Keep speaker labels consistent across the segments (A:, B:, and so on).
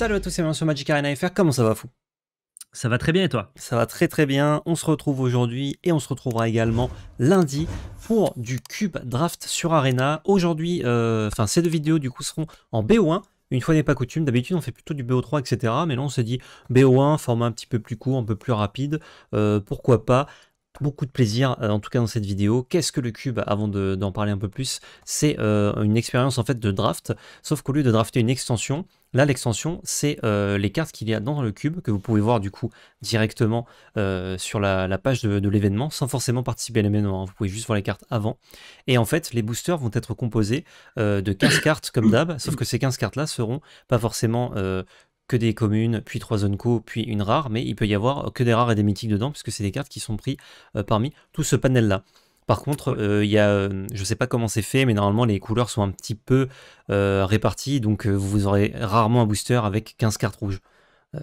A: Salut à tous et bienvenue sur Magic Arena FR, comment ça va fou?
B: Ça va très bien et toi?
A: Ça va très très bien, on se retrouve aujourd'hui et on se retrouvera également lundi pour du cube draft sur Arena. Aujourd'hui, euh, enfin ces deux vidéos du coup seront en BO1, une fois n'est pas coutume, d'habitude on fait plutôt du BO3, etc. Mais là on s'est dit BO1, format un petit peu plus court, un peu plus rapide, euh, pourquoi pas? Beaucoup de plaisir, euh, en tout cas dans cette vidéo. Qu'est-ce que le cube Avant d'en parler un peu plus, c'est euh, une expérience en fait de draft, sauf qu'au lieu de drafter une extension, là l'extension c'est euh, les cartes qu'il y a dans le cube, que vous pouvez voir du coup directement sur la, page de, l'événement, sans forcément participer à l'événement, hein. vous pouvez juste voir les cartes avant. Et en fait, les boosters vont être composés de 15 cartes comme d'hab, sauf que ces 15 cartes là seront pas forcément que des communes, puis trois zones co, puis une rare, mais il peut y avoir que des rares et des mythiques dedans, puisque c'est des cartes qui sont prises euh, parmi tout ce panel-là. Par contre, euh, il y a, euh, je sais pas comment c'est fait, mais normalement les couleurs sont un petit peu réparties, donc vous aurez rarement un booster avec 15 cartes rouges.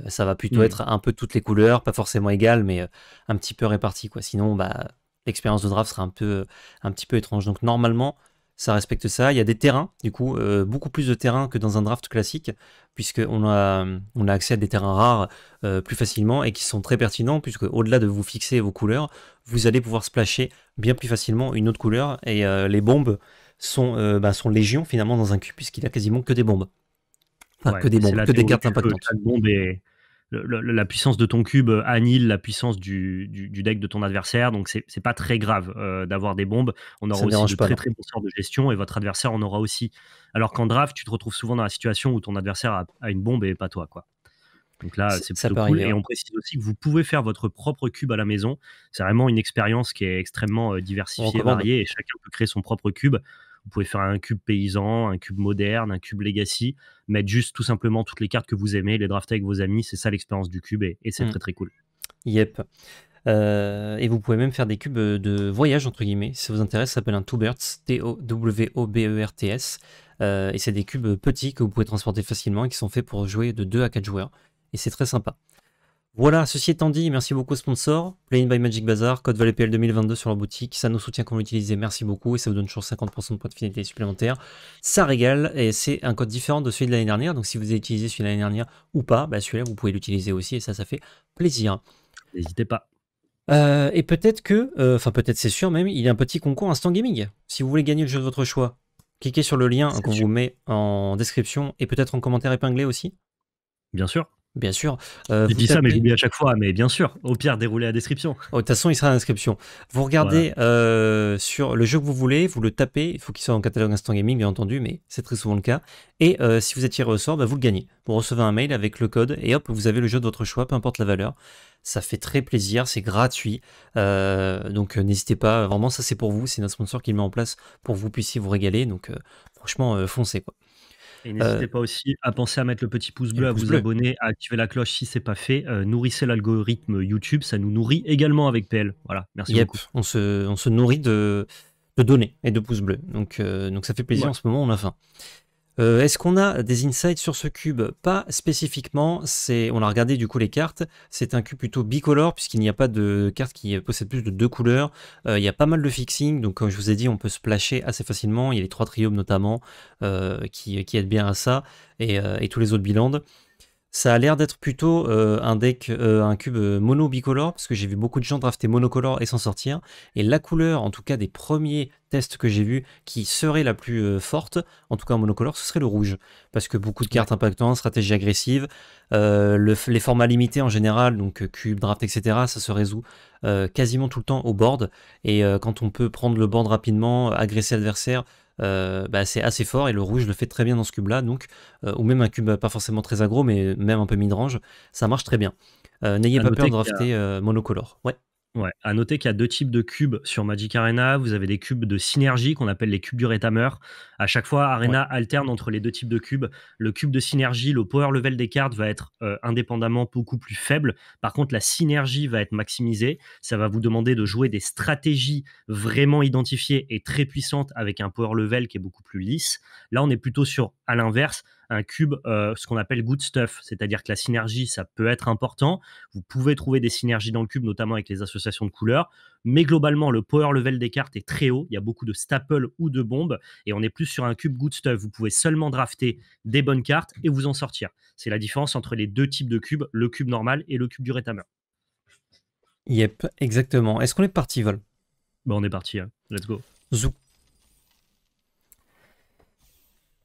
A: ça va plutôt hmm. être un peu toutes les couleurs, pas forcément égales, mais un petit peu réparties. Quoi. Sinon, bah, l'expérience de draft sera un, peu, un petit peu étrange. Donc normalement, ça respecte ça. Il y a des terrains, du coup, euh, beaucoup plus de terrains que dans un draft classique, puisqu'on a, on a accès à des terrains rares euh, plus facilement et qui sont très pertinents, puisque au-delà de vous fixer vos couleurs, vous allez pouvoir splasher bien plus facilement une autre couleur, et euh, les bombes sont, bah, sont légion finalement dans un cube, puisqu'il a quasiment que des bombes. Enfin, que des bombes, que des cartes impactantes
B: la puissance de ton cube annule la puissance du, deck de ton adversaire, donc c'est pas très grave euh, d'avoir des bombes. On aura aussi de très très bons sorts de gestion et votre adversaire en aura aussi. Alors qu'en draft, tu te retrouves souvent dans la situation où ton adversaire a, une bombe et pas toi, quoi. Donc là, c'est plutôt cool. et on précise aussi que vous pouvez faire votre propre cube à la maison. C'est vraiment une expérience qui est extrêmement euh, diversifiée, variée, et chacun peut créer son propre cube. Vous pouvez faire un cube paysan, un cube moderne, un cube legacy, mettre juste tout simplement toutes les cartes que vous aimez, les drafter avec vos amis. C'est ça l'expérience du cube et, c'est mm. très très cool.
A: Yep. Euh, et vous pouvez même faire des cubes de voyage, entre guillemets. Si ça vous intéresse, ça s'appelle un Two Birds, T-O-W-O-B-E-R-T-S. Euh, et c'est des cubes petits que vous pouvez transporter facilement et qui sont faits pour jouer de 2 à 4 joueurs. Et c'est très sympa. Voilà, ceci étant dit, merci beaucoup aux sponsors. Play by Magic Bazaar, code VALEPL 2022 sur leur boutique. Ça nous soutient quand vous l'utilisez, merci beaucoup. Et ça vous donne toujours 50% de points de fidélité supplémentaires. Ça régale et c'est un code différent de celui de l'année dernière. Donc si vous avez utilisé celui de l'année dernière ou pas, bah celui-là vous pouvez l'utiliser aussi et ça, ça fait plaisir.
B: N'hésitez pas.
A: Euh, et peut-être que, euh, enfin peut-être c'est sûr même, il y a un petit concours Instant Gaming. Si vous voulez gagner le jeu de votre choix, cliquez sur le lien qu'on vous met en description et peut-être en commentaire épinglé aussi.
B: Bien sûr.
A: Bien sûr.
B: Euh, je dis ça, mais j'oublie à chaque fois. Mais bien sûr, au pire, déroulez la description.
A: Oh, de toute façon, il sera en description. Vous regardez euh, sur le jeu que vous voulez, vous le tapez. Il faut qu'il soit en catalogue Instant Gaming, bien entendu, mais c'est très souvent le cas. Et euh, si vous êtes tiré au sort, bah, vous le gagnez. Vous recevez un mail avec le code et hop, vous avez le jeu de votre choix, peu importe la valeur. Ça fait très plaisir, c'est gratuit. donc n'hésitez pas, vraiment, ça c'est pour vous. C'est notre sponsor qui le met en place pour que vous puissiez vous régaler. Donc franchement, foncez quoi.
B: Et n'hésitez euh, pas aussi à penser à mettre le petit pouce bleu, à vous abonner, à activer la cloche si c'est pas fait. Euh, nourrissez l'algorithme YouTube, ça nous nourrit également avec PL. Voilà, merci beaucoup.
A: On se, on se nourrit de, de données et de pouces bleus. Donc, euh, donc ça fait plaisir en ce moment, on a faim. Euh, est-ce qu'on a des insights sur ce cube? Pas spécifiquement. On a regardé du coup les cartes. C'est un cube plutôt bicolore puisqu'il n'y a pas de carte qui possède plus de deux couleurs. Euh, il y a pas mal de fixing, donc comme je vous ai dit, on peut splasher assez facilement. Il y a les trois triobes notamment euh, qui, aident bien à ça et, et tous les autres bilans. Ça a l'air d'être plutôt euh, un deck, euh, un cube euh, mono bicolore, parce que j'ai vu beaucoup de gens drafter monocolore et s'en sortir. Et la couleur, en tout cas des premiers tests que j'ai vus, qui serait la plus forte, en tout cas en monocolore, ce serait le rouge. Parce que beaucoup de cartes impactantes, stratégie agressive, les formats limités en général, donc cube, draft, etc., ça se résout quasiment tout le temps au board. Et quand on peut prendre le board rapidement, agresser l'adversaire, euh, bah, c'est assez fort et le rouge le fait très bien dans ce cube là donc euh, ou même un cube pas forcément très agro mais même un peu mid-range ça marche très bien. Euh, n'ayez pas peur de drafter monocolore. Ouais
B: Ouais, à noter qu'il y a deux types de cubes sur Magic Arena. Vous avez des cubes de synergie qu'on appelle les cubes du Retamer. À chaque fois, Arena alterne entre les deux types de cubes. Le cube de synergie, le power level des cartes va être euh, indépendamment beaucoup plus faible. Par contre, la synergie va être maximisée. Ça va vous demander de jouer des stratégies vraiment identifiées et très puissantes avec un power level qui est beaucoup plus lisse. Là, on est plutôt sur à l'inverse un cube, euh, ce qu'on appelle good stuff, c'est-à-dire que la synergie, ça peut être important. Vous pouvez trouver des synergies dans le cube, notamment avec les associations de couleurs, mais globalement, le power level des cartes est très haut. Il y a beaucoup de staples ou de bombes, et on est plus sur un cube good stuff. Vous pouvez seulement drafter des bonnes cartes et vous en sortir. C'est la différence entre les deux types de cubes, le cube normal et le cube du Retamer.
A: Yep, exactement. Est-ce qu'on est parti, Vol?
B: Bon, on est parti. Hein. Let's go.
A: Zou.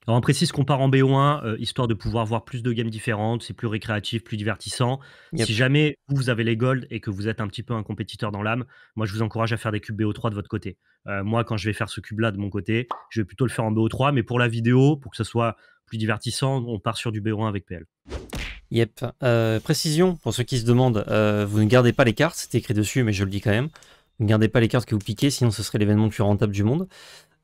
B: Alors on précise qu'on part en BO1, euh, histoire de pouvoir voir plus de games différentes, c'est plus récréatif, plus divertissant. Si jamais vous, avez les golds et que vous êtes un petit peu un compétiteur dans l'âme, moi je vous encourage à faire des cubes BO3 de votre côté. Euh, moi quand je vais faire ce cube-là de mon côté, je vais plutôt le faire en BO3, mais pour la vidéo, pour que ce soit plus divertissant, on part sur du BO1 avec PL.
A: Yep. Euh, précision, pour ceux qui se demandent, vous ne gardez pas les cartes, c'est écrit dessus, mais je le dis quand même. Vous ne gardez pas les cartes que vous piquez, sinon ce serait l'événement le plus rentable du monde.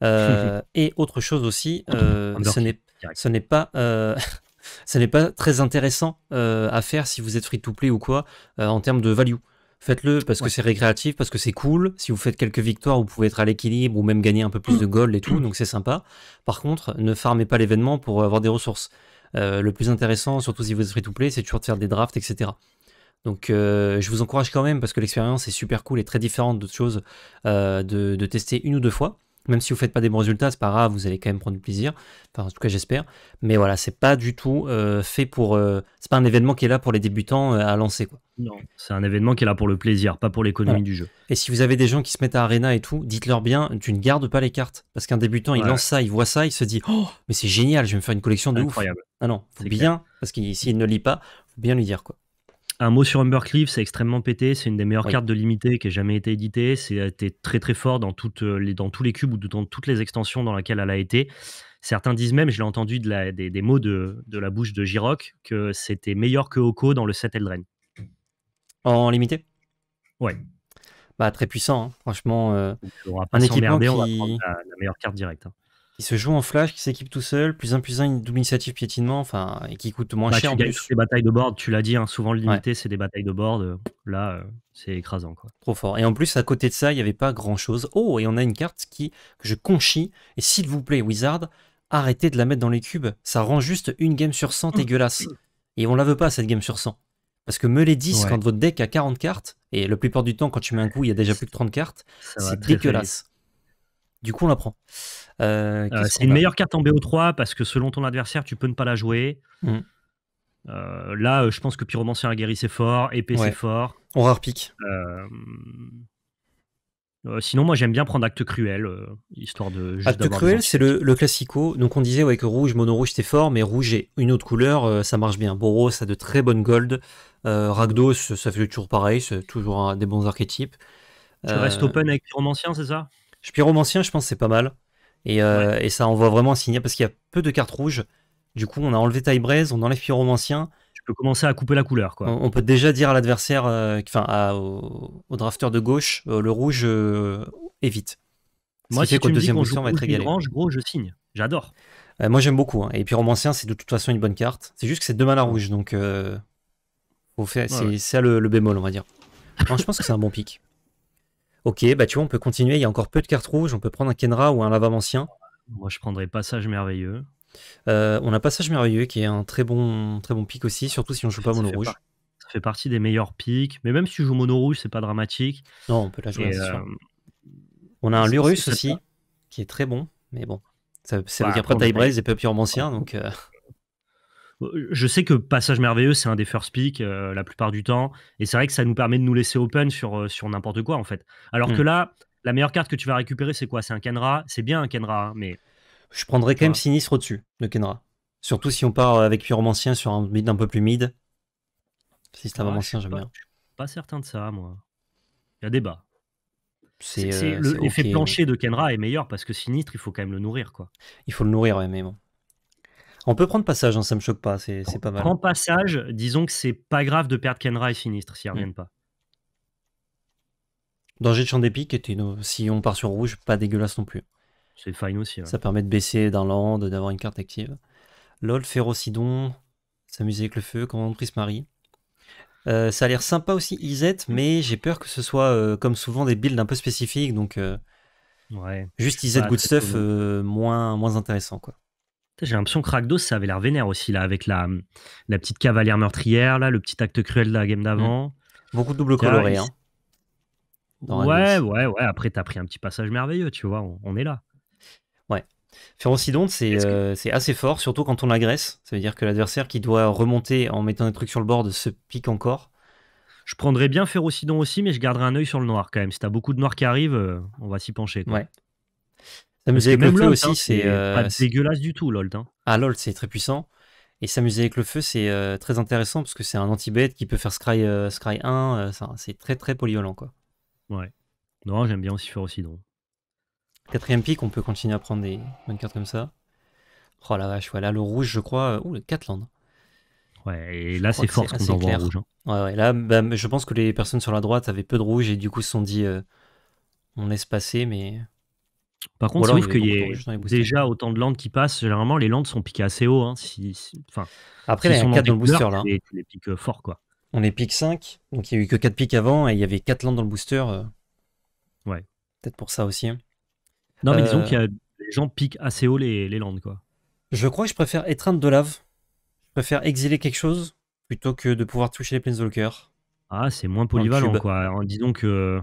A: Euh, et autre chose aussi, euh, ce n'est pas euh, ce n'est pas très intéressant à faire si vous êtes free to play ou quoi en termes de value. Faites-le parce que c'est récréatif, parce que c'est cool. Si vous faites quelques victoires, vous pouvez être à l'équilibre ou même gagner un peu plus de gold et tout, donc c'est sympa. Par contre, ne farmez pas l'événement pour avoir des ressources. le plus intéressant, surtout si vous êtes free to play, c'est toujours de faire des drafts, etc. Donc je vous encourage quand même parce que l'expérience est super cool et très différente d'autres choses de, tester une ou deux fois. Même si vous faites pas des bons résultats, c'est pas grave, vous allez quand même prendre du plaisir. Enfin, en tout cas, j'espère. Mais voilà, c'est pas du tout euh, fait pour. Euh, c'est pas un événement qui est là pour les débutants euh, à lancer, quoi.
B: Non, c'est un événement qui est là pour le plaisir, pas pour l'économie du jeu.
A: Et si vous avez des gens qui se mettent à Arena et tout, dites-leur bien, tu ne gardes pas les cartes. Parce qu'un débutant, il lance ça, il voit ça, il se dit, oh, mais c'est génial, je vais me faire une collection de
B: Incroyable.
A: ouf. Ah non, faut bien, parce que s'il ne lit pas, faut bien lui dire, quoi.
B: Un mot sur Humbercliff, c'est extrêmement pété. C'est une des meilleures cartes de limité qui ait jamais été éditée. C'est très très fort dans, toutes euh, les, dans tous les cubes ou dans toutes les extensions dans lesquelles elle a été. Certains disent même, je l'ai entendu de la, des, mots de, de, la bouche de Jirok, que c'était meilleur que Oko dans le set Eldraine.
A: En limité?
B: Ouais.
A: Bah, très puissant, hein. franchement. Euh,
B: on va pas un équipement qui... on va prendre la, meilleure carte directe. Hein
A: qui se joue en flash, qui s'équipe tout seul, plus un plus un, une double initiative piétinement, enfin, et qui coûte moins bah, cher
B: en plus. Les batailles de board, tu l'as dit, hein, souvent le limité, c'est des batailles de board. Euh, là, euh, c'est écrasant. Quoi.
A: Trop fort. Et en plus, à côté de ça, il n'y avait pas grand chose. Oh, et on a une carte qui, que je conchis. Et s'il vous plaît, Wizard, arrêtez de la mettre dans les cubes. Ça rend juste une game sur 100 dégueulasse. Et on la veut pas, cette game sur 100. Parce que me les 10, quand votre deck a 40 cartes, et la plupart du temps, quand tu mets un coup, il y a déjà plus que 30 cartes, c'est dégueulasse. Du coup, on la prend.
B: Euh, euh, c'est une meilleure carte en BO3 parce que selon ton adversaire, tu peux ne pas la jouer. Mm. Euh, là, je pense que Pyromancien Aguerri c'est fort, épée c'est fort.
A: On rare pique.
B: sinon, moi j'aime bien prendre Acte Cruel, histoire de.
A: Acte Cruel, c'est le, le, classico. Donc on disait ouais, que rouge, mono rouge c'était fort, mais rouge et une autre couleur, ça marche bien. Boros, ça a de très bonnes gold. Ragdos, ça fait toujours pareil, c'est toujours des bons archétypes.
B: Tu restes open avec Pyromancien, c'est ça?
A: Pyromancien, je pense c'est pas mal. Euh, et, ça envoie vraiment un signal parce qu'il y a peu de cartes rouges. Du coup, on a enlevé taille braise, on enlève pyromancien.
B: Tu peux commencer à couper la couleur. Quoi.
A: On, peut déjà dire à l'adversaire, euh, enfin au, au, drafter de gauche, euh, le rouge évite.
B: Moi, si tu me deuxième dis va être égalé. Orange, gros, je signe. J'adore.
A: moi, j'aime beaucoup. Hein. Et pyromancien, c'est de toute façon une bonne carte. C'est juste que c'est deux mana rouges, donc c'est ça le, le, bémol, on va dire. je pense que c'est un bon pic. Ok, bah tu vois, on peut continuer. Il y a encore peu de cartes rouges. On peut prendre un Kenra ou un Lavamancien.
B: Moi, je prendrais Passage Merveilleux.
A: Euh, on a Passage Merveilleux qui est un très bon, très bon pic aussi, surtout si on joue pas mono rouge.
B: Ça fait partie des meilleurs pics, mais même si tu joues mono rouge, c'est pas dramatique.
A: Non, on peut la jouer, euh, On a un Lurus aussi, qui est très bon, mais bon. Ça, veut bah, dire après braise et donc. Euh,
B: je sais que Passage Merveilleux, c'est un des first picks euh, la plupart du temps. Et c'est vrai que ça nous permet de nous laisser open sur, euh, sur n'importe quoi, en fait. Alors que hmm. là, la meilleure carte que tu vas récupérer, c'est quoi? C'est un Kenra? C'est bien un Kenra, hein, mais.
A: Je prendrais quand même Sinistre au-dessus de Kenra. Surtout si on part avec Pyromancien sur un mid un peu plus mid. Si c'est un ancien, j'aime bien.
B: Je suis pas certain de ça, moi. Il y a débat. C'est, euh, l'effet plancher de Kenra est meilleur parce que Sinistre, il faut quand même le nourrir, quoi.
A: Il faut le nourrir, ouais, mais bon. On peut prendre passage, hein, ça me choque pas, c'est pas mal.
B: Prends passage, disons que c'est pas grave de perdre Kenra et Sinistre s'ils reviennent mm. pas.
A: Danger de champ d'épique, si on part sur rouge, pas dégueulasse non plus.
B: C'est fine aussi.
A: Ça permet de baisser d'un land, d'avoir une carte active. LOL, Férocidon, s'amuser avec le feu, Commande Prismari. Euh, ça a l'air sympa aussi, Isette, mais j'ai peur que ce soit, euh, comme souvent, des builds un peu spécifiques, donc euh,
B: ouais.
A: juste Isette Good Stuff, moins, moins intéressant. quoi.
B: J'ai l'impression que Rakdos, ça avait l'air vénère aussi, là, avec la, la petite cavalière meurtrière, là, le petit acte cruel de la game d'avant.
A: Mmh. Beaucoup de double coloré. Hein,
B: ouais, ouais, ouais. Après, t'as pris un petit passage merveilleux, tu vois, on, est là.
A: Ouais. Férocidonte, c'est euh, c'est assez fort, surtout quand on agresse. Ça veut dire que l'adversaire qui doit remonter en mettant des trucs sur le board se pique encore.
B: Je prendrais bien Férocidon aussi, mais je garderai un œil sur le noir quand même. Si t'as beaucoup de noirs qui arrivent, euh, on va s'y pencher.
A: Ouais. S'amuser avec le feu aussi, hein, c'est
B: euh, pas dégueulasse du tout, Lolt. Hein.
A: Ah, Lolt, c'est très puissant. Et s'amuser avec le feu, c'est euh, très intéressant parce que c'est un anti-bête qui peut faire Scry, euh, Scry 1. c'est très très polyvalent. Quoi.
B: Ouais. Non, j'aime bien aussi faire aussi donc.
A: Quatrième pic, on peut continuer à prendre des bonnes cartes comme ça. Oh la vache, voilà, le rouge, je crois. Ouh, le 4 land.
B: Ouais, et là, c'est fort qu'on envoie en rouge. Hein.
A: Ouais, ouais, là, bah, je pense que les personnes sur la droite avaient peu de rouge et du coup se sont dit on laisse passer, mais
B: par contre, ouf qu'il y ait déjà autant de landes qui passent. Généralement, les landes sont piquées assez haut. Hein, si, enfin,
A: Après, il y a 4 dans le booster là.
B: Les, les piques euh, forts, quoi.
A: On est pique 5, donc il y a eu que 4 piques avant et il y avait 4 landes dans le booster. Euh.
B: Ouais.
A: Peut-être pour ça aussi. Hein.
B: Non, mais disons euh. qu'il y a les gens piquent assez haut les, les landes, quoi.
A: Je crois que je préfère étreindre de lave. Je préfère exiler quelque chose plutôt que de pouvoir toucher les Planeswalkers.
B: Ah, c'est moins polyvalent, quoi. Disons que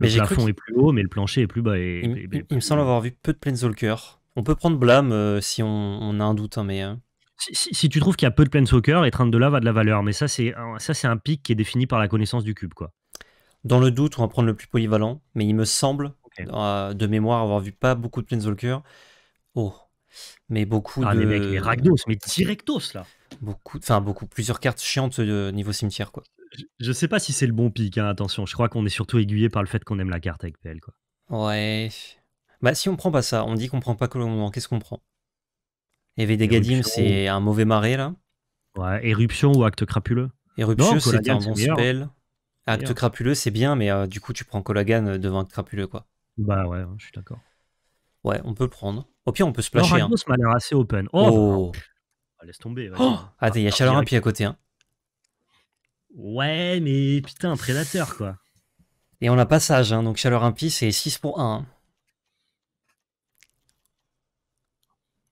B: le plafond est plus haut, mais le plancher est plus bas. Et,
A: il, me semble avoir vu peu de Planeswalker. On peut prendre blâme euh, si on, a un doute, hein, mais. Euh.
B: Si, tu trouves qu'il y a peu de Planeswalker, les trains de lave a de la valeur. Mais ça, c'est un pic qui est défini par la connaissance du cube, quoi.
A: Dans le doute, on va prendre le plus polyvalent, mais il me semble, euh, de mémoire, avoir vu pas beaucoup de Planeswalker. Oh, mais beaucoup
B: ah,
A: de.
B: mais mec, les mais directos là.
A: Beaucoup, enfin beaucoup, plusieurs cartes chiantes de niveau cimetière, quoi.
B: Je sais pas si c'est le bon pic, hein, attention. Je crois qu'on est surtout aiguillé par le fait qu'on aime la carte avec PL. Quoi.
A: Ouais. Bah, si on prend pas ça, on dit qu'on prend pas moment, qu'est-ce qu'on prend? Éveil des Gadim, c'est un mauvais marais là.
B: Ouais, éruption ou acte crapuleux
A: Éruption, c'est un bon spell. Acte crapuleux, c'est bien, mais euh, du coup, tu prends Colagan euh, devant acte crapuleux, quoi.
B: Bah ouais, je suis d'accord.
A: Ouais, on peut le prendre. Au pire, on peut splasher.
B: Non, hein. m'a l'air assez open.
A: Oh,
B: oh. Ah, Laisse tomber.
A: Oh Attends, il y a Chaleur un pied à côté. Hein.
B: Ouais, mais putain, prédateur, quoi.
A: Et on a passage, hein, donc chaleur impie, c'est 6 pour 1.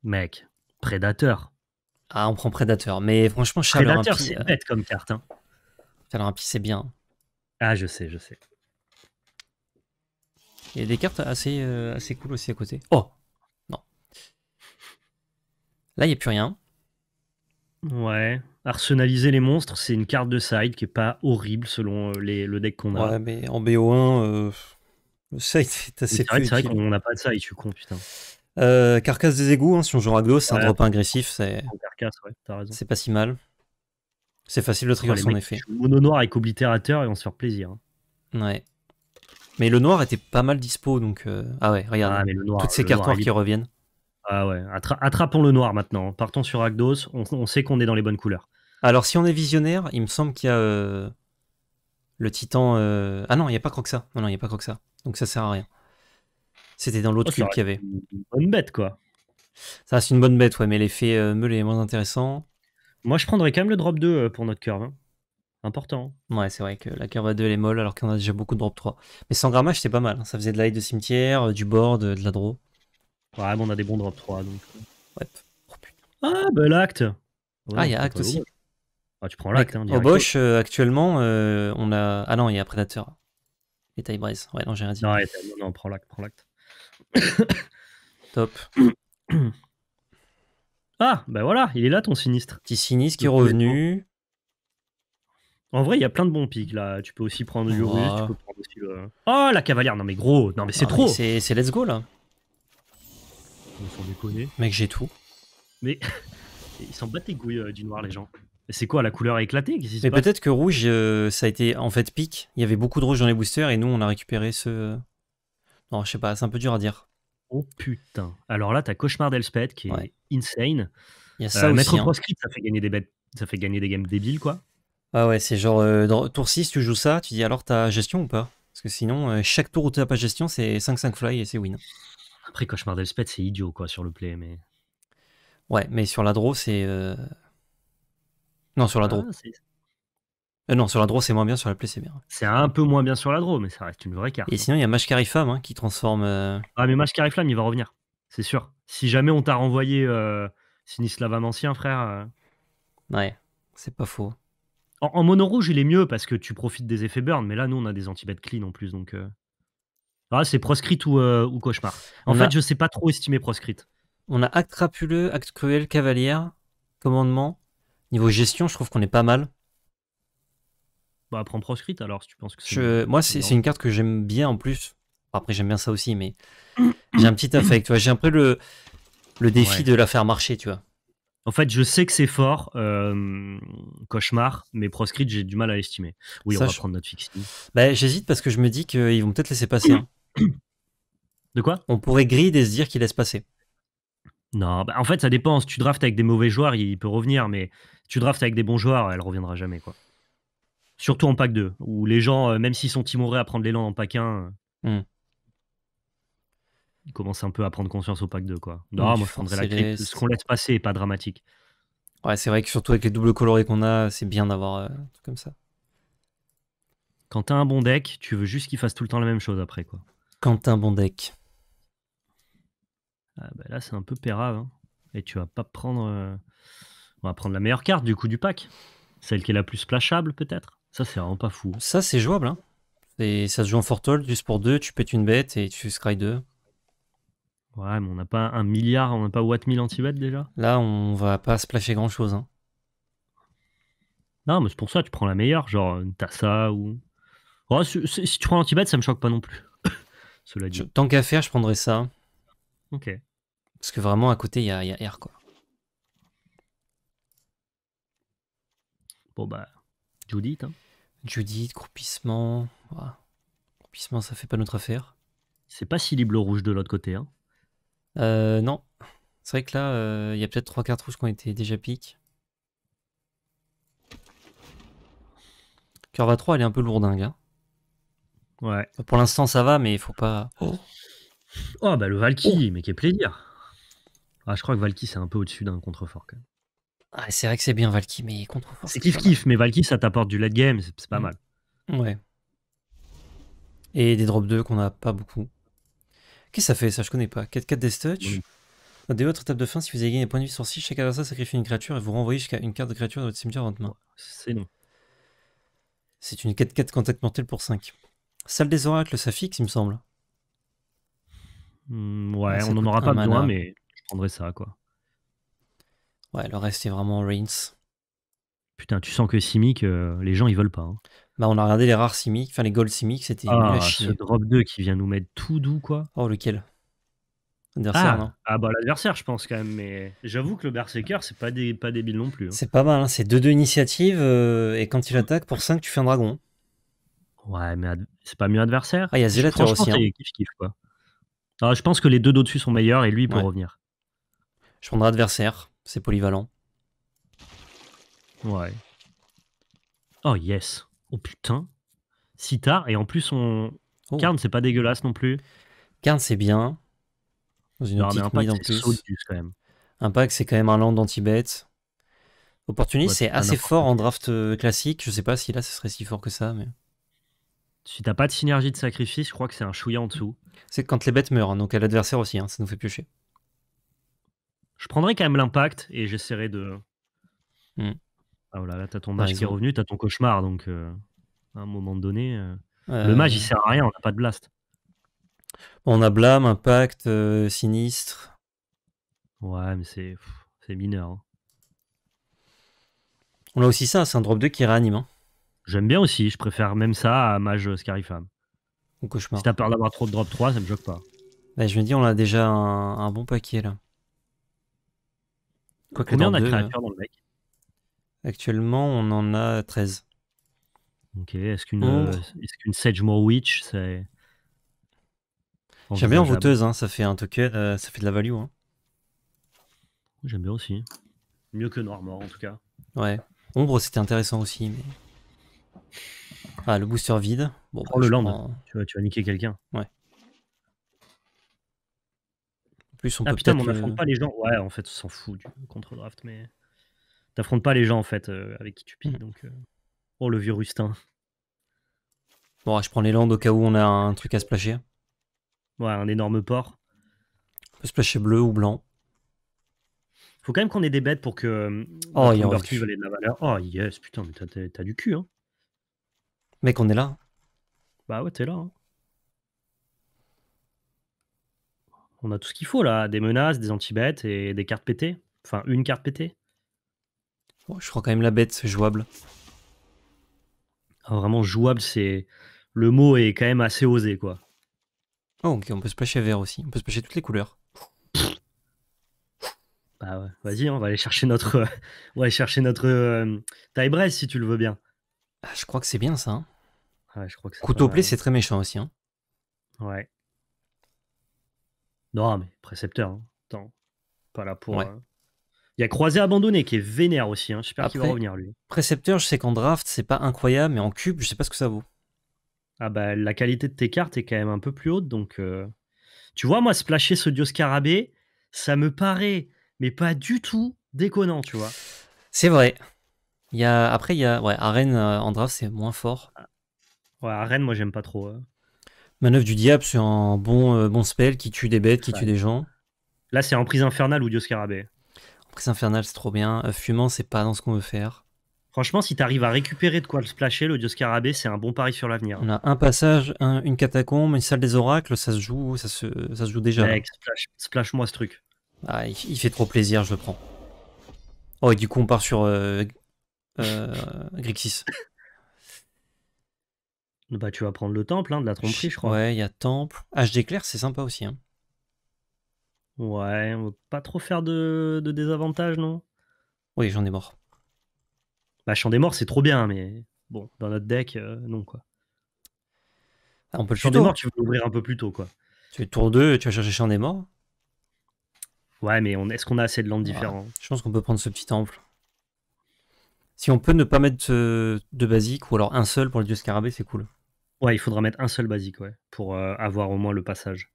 B: Mec, prédateur.
A: Ah, on prend prédateur, mais franchement, chaleur
B: prédateur, c'est euh, bête comme carte. Hein.
A: Chaleur impie, c'est bien.
B: Ah, je sais, je sais.
A: Il y a des cartes assez, euh, assez cool aussi à côté. Oh Non. Là, il n'y a plus rien.
B: Ouais. Arsenaliser les monstres, c'est une carte de side qui est pas horrible selon euh, les, le deck qu'on a.
A: Ouais, mais en BO1, euh, le side est assez
B: C'est vrai, qu'on n'a pas de side, je suis con, putain.
A: Euh, carcasse des égouts, hein, si on joue à c'est un drop agressif, c'est. C'est pas si mal. C'est facile de trigger son effet.
B: Mono noir avec oblitérateur et on se fait plaisir. Hein.
A: Ouais. Mais le noir était pas mal dispo, donc. Ah ouais, regarde. Ah, toutes ces cartes noires qui reviennent.
B: Ah ouais, attrapons le noir maintenant. Partons sur Agdos, on, sait qu'on est dans les bonnes couleurs.
A: Alors si on est visionnaire, il me semble qu'il y a euh, le titan... Euh, ah non, il n'y a pas Croxa. Non, non, il n'y a pas ça. Donc ça sert à rien. C'était dans l'autre oh, cube qu'il y avait.
B: Une bonne bête, quoi.
A: Ça c'est une bonne bête, ouais, mais l'effet euh, meule est moins intéressant.
B: Moi, je prendrais quand même le drop 2 pour notre curve. Hein. Important.
A: Ouais, c'est vrai que la curve à 2 elle est molle alors qu'on a déjà beaucoup de drop 3. Mais sans grammage, c'était pas mal. Hein. Ça faisait de l'aide de cimetière, du board, de la draw.
B: Ouais, bon, on a des bons drop 3, donc.
A: Ouais. Oh,
B: ah, bah l'acte
A: Ah, il y a acte aussi.
B: Ah, tu prends l'acte. Hein,
A: Au Bosch, euh, actuellement, euh, on a. Ah non, il y a Predator. Et braise. Ouais, non, j'ai rien dit.
B: Non, non, prends l'acte, prends l'acte.
A: Top.
B: ah, bah voilà, il est là ton sinistre.
A: Petit sinistre qui est revenu.
B: En vrai, il y a plein de bons pics là. Tu peux aussi prendre du russe, tu peux prendre aussi le. Oh, la cavalière Non, mais gros, non, mais c'est ah, trop.
A: C'est let's go là.
B: Déconner.
A: Mec, j'ai tout.
B: Mais ils s'en battent les couilles euh, du noir, les gens. C'est quoi, la couleur a éclaté?
A: Mais peut-être que rouge, euh, ça a été en fait pique. Il y avait beaucoup de rouge dans les boosters et nous, on a récupéré ce. Non, je sais pas, c'est un peu dur à dire.
B: Oh putain. Alors là, t'as Cauchemar d'Elspeth qui est insane.
A: Il y a ça euh, aussi.
B: Hein. ça fait gagner des bêtes, ça fait gagner des games débiles, quoi.
A: Ah ouais, c'est genre, tour 6, tu joues ça, tu dis alors t'as gestion ou pas? Parce que sinon, chaque tour où t'as pas gestion, c'est 5-5 fly et c'est win.
B: Après, Cauchemar d'Elspeth, c'est idiot, quoi, sur le play, mais...
A: Ouais, mais sur la draw, c'est... Euh, non, sur la draw. Ah, euh, non, sur la draw, c'est moins bien, sur la play, c'est bien.
B: C'est un peu moins bien sur la draw, mais ça reste une vraie carte.
A: Et sinon, il y a Mashkari Femme hein, qui transforme... Euh,
B: ah, mais Mashkari Flamme, il va revenir. C'est sûr. Si jamais on t'a renvoyé euh, Sinislav ancien, frère.
A: Ouais, c'est pas faux.
B: En, mono rouge, il est mieux parce que tu profites des effets burn, mais là, nous, on a des anti-bêtes clean en plus. Donc. Ah, c'est proscrite ou, euh, ou cauchemar. En fait, je sais pas trop estimer proscrite.
A: On a acte crapuleux, acte cruel, cavalière, commandement. Niveau gestion, je trouve qu'on est pas mal.
B: Bah, prends proscrite alors si tu penses que
A: c'est. Moi, c'est une carte que j'aime bien en plus. Après, j'aime bien ça aussi, mais j'ai un petit affect. Tu vois, j'ai un peu le, le défi de la faire marcher, tu vois.
B: En fait, je sais que c'est fort, euh, cauchemar, mais proscrite, j'ai du mal à l'estimer. Oui, on va prendre notre fixie.
A: Bah, J'hésite parce que je me dis qu'ils vont peut-être laisser passer. Hein.
B: De quoi?
A: On pourrait grid et se dire qu'il laisse passer.
B: Non, bah, en fait, ça dépend. Si tu draftes avec des mauvais joueurs, il peut revenir, mais si tu draftes avec des bons joueurs, elle reviendra jamais, quoi. Surtout en pack 2, où les gens, euh, même s'ils sont timorés à prendre l'élan en pack 1, hmm. ils commencent un peu à prendre conscience au pack 2, quoi. Non, moi je prendrais la crypte. Ce qu'on laisse passer est pas dramatique.
A: Ouais, c'est vrai que surtout avec les doubles colorés qu'on a, c'est bien d'avoir euh, un truc comme ça.
B: Quand t'as un bon deck, tu veux juste qu'il fasse tout le temps la même chose après, quoi.
A: Quand t'as un bon deck.
B: Ah, bah là, c'est un peu pérave. Hein. Et tu vas pas prendre. Euh, on va prendre la meilleure carte du coup du pack. Celle qui est la plus splashable, peut-être. Ça, c'est vraiment pas fou.
A: Ça, c'est jouable. Hein. Et ça se joue en Fortol, juste pour 2, tu pètes une bête et tu scry 2.
B: Ouais, mais on n'a pas un milliard, on n'a pas Watt 1000 anti-bet déjà
A: Là, on va pas splasher grand chose. Hein.
B: Non, mais c'est pour ça, tu prends la meilleure, genre une Tassa ou. si, tu prends l'anti-bet, ça me choque pas non plus.
A: Cela dit. tant qu'à faire, je prendrais ça.
B: Ok.
A: Parce que vraiment, à côté, il y a, y a R, quoi.
B: Bon, bah, Judith. Hein.
A: Judith, croupissement. Croupissement, ça fait pas notre affaire.
B: C'est pas si libre rouge de l'autre côté. Hein.
A: Euh, non. C'est vrai que là, euh, il y a peut-être trois cartes rouges qui ont été déjà piques. Curva 3, elle est un peu lourdingue. Hein.
B: Ouais.
A: Pour l'instant, ça va, mais il faut pas.
B: Oh. Oh, bah le Valky, oh. mais quel plaisir. Ah, je crois que Valky, c'est un peu au-dessus d'un contrefort quand même.
A: Ah, c'est vrai que c'est bien Valky, mais contrefort.
B: C'est kiff-kiff, mais Valky, ça t'apporte du late game, c'est pas mm. mal.
A: Ouais. Et des drop 2 qu'on a pas beaucoup. Qu'est-ce que ça fait ça? Je connais pas. 4-4 Death Touch. Dès votre étape de fin, si vous avez gagné des points de vie sur 6, chaque adversaire sacrifie une créature et vous renvoyez jusqu'à une carte de créature dans votre cimetière à votre main.
B: C'est non.
A: C'est une 4-4 contact mortel pour 5. Salle des oracles, ça fixe, il me semble.
B: Hmm, ouais, on n'en aura pas besoin, mais je prendrais ça, quoi.
A: Ouais, le reste est vraiment Reigns.
B: Putain, tu sens que Simic, euh, les gens ils veulent pas. Hein.
A: Bah, on a regardé les rares Simic, enfin les Gold Simic, c'était
B: ah, ce drop 2 qui vient nous mettre tout doux, quoi.
A: Oh, lequel?
B: Adversaire, ah, non? Ah, bah l'adversaire, je pense quand même, mais j'avoue que le Berserker, c'est pas, des, pas débile non plus. Hein.
A: C'est pas mal, hein. c'est 2-2 initiative, euh, et quand il attaque, pour 5, tu fais un dragon.
B: Ouais, mais c'est pas mieux adversaire.
A: Ah, il y a Zelator aussi. Hein. Kiff,
B: kiff, quoi. Alors, je pense que les deux d'au-dessus sont meilleurs, et lui, il peut revenir.
A: Je prendrai adversaire, c'est polyvalent.
B: Ouais. Oh yes. Oh putain. Si tard, et en plus, on. Oh. Karn, c'est pas dégueulasse non plus.
A: Karn, c'est bien.
B: Dans une petite mid en plus. quand même.
A: Impact, c'est quand même un land anti-bet. Opportuniste, c'est assez fort en draft euh, classique. Je sais pas si là, ce serait si fort que ça, mais.
B: Si t'as pas de synergie de sacrifice, je crois que c'est un chouïa en dessous.
A: C'est quand les bêtes meurent, hein, donc à l'adversaire aussi, hein, ça nous fait piocher.
B: Je prendrai quand même l'impact et j'essaierai de. Hmm. Ah voilà, là t'as ton mage qui est revenu, t'as ton cauchemar, donc euh, à un moment donné. Euh, le mage il sert à rien, on n'a pas de blast.
A: On a blâme, impact, euh, sinistre.
B: Ouais, mais c'est c'est mineur. Hein.
A: On a aussi ça, c'est un drop 2 qui réanime. Hein.
B: J'aime bien aussi, je préfère même ça à mage Scarifam.
A: Ou cauchemar.
B: Si t'as peur d'avoir trop de drop 3, ça me choque pas.
A: Bah, je me dis, on a déjà un, bon paquet là.
B: Quoi Combien on a de créatures dans le deck
A: Actuellement, on en a 13.
B: Ok, est-ce qu'une oh. euh, est Sedgemoor Witch, c'est.
A: J'aime bien voteuse, hein, ça fait un token, euh, ça fait de la value. Hein.
B: J'aime bien aussi. Mieux que Noirmort en tout cas.
A: Ouais. Ombre, c'était intéressant aussi, mais. Ah, le booster vide.
B: Bon, oh, le land. Tu, vas, tu vas niquer quelqu'un.
A: Ouais. En plus, on
B: ah,
A: peut
B: putain, on n'affronte pas les gens. Ouais, en fait, on s'en fout du contre-draft, mais. T'affrontes pas les gens, en fait, euh, avec qui tu pilles. Mm. Donc, euh. Oh, le vieux Rustin.
A: Bon, je prends les landes au cas où on a un truc à splasher.
B: Ouais, un énorme port.
A: peut splasher bleu ou blanc.
B: Faut quand même qu'on ait des bêtes pour que euh,
A: oh, il y
B: a de la valeur. Oh yes, putain, mais t'as du cul, hein.
A: Mec, on est là.
B: Bah ouais, t'es là. Hein. On a tout ce qu'il faut là, des menaces, des anti-bêtes et des cartes pétées. Enfin, une carte pétée.
A: je crois quand même la bête, c'est jouable.
B: Ah, vraiment jouable, c'est le mot est quand même assez osé quoi.
A: Oh, ok, on peut splasher vert aussi. On peut splasher toutes les couleurs.
B: Bah ouais, vas-y, on va aller chercher notre, on va aller chercher notre euh, taille si tu le veux bien.
A: Ah, je crois que c'est bien ça. Hein.
B: Ouais, je crois que
A: Couteau play, c'est très méchant aussi. Hein.
B: Ouais. Non, mais précepteur. Hein. Attends, pas là pour. Euh, il y a Croisé Abandonné qui est vénère aussi. Hein. J'espère qu'il va revenir lui.
A: Précepteur, je sais qu'en draft, c'est pas incroyable, mais en cube, je sais pas ce que ça vaut.
B: Ah bah, la qualité de tes cartes est quand même un peu plus haute. Donc, euh, tu vois, moi, splasher ce dieu scarabée, ça me paraît, mais pas du tout déconnant, tu vois.
A: C'est vrai. Il y a... Après, il y a. Ouais, Arène euh, en draft, c'est moins fort.
B: Ouais, Arène, moi, j'aime pas trop. Hein.
A: Manœuvre du diable, c'est un bon, euh, bon spell qui tue des bêtes, qui tue des gens.
B: Là, c'est en prise infernale ou dieu scarabée.
A: Prise infernale, c'est trop bien. fumant, c'est pas dans ce qu'on veut faire.
B: Franchement, si tu arrives à récupérer de quoi le splasher, le dieu scarabée, c'est un bon pari sur l'avenir.
A: On a un passage, une catacombe, une salle des oracles, ça se joue, ça se, ça se joue déjà.
B: Mec, splash, moi ce truc.
A: Ah, il, fait trop plaisir, je le prends. Oh, et du coup, on part sur euh, euh Grixis.
B: Bah, tu vas prendre le temple, hein, de la tromperie, je crois.
A: Ouais, il y a temple. HD clair, c'est sympa aussi. Hein.
B: Ouais, on va pas trop faire de, de désavantages, non?
A: Oui, j'en ai mort.
B: Bah, Chant des Morts, c'est trop bien, mais bon, dans notre deck, euh, non, quoi.
A: Ah, on peut le
B: Chant des Morts, tu veux l'ouvrir un peu plus tôt, quoi.
A: Tu es tour 2, tu vas chercher Chant des Morts
B: Ouais, mais est-ce qu'on a assez de landes différents
A: Je pense qu'on peut prendre ce petit temple. Si on peut ne pas mettre de basique, ou alors un seul pour le dieu scarabée, c'est cool.
B: Ouais, il faudra mettre un seul basique, ouais, pour euh, avoir au moins le passage.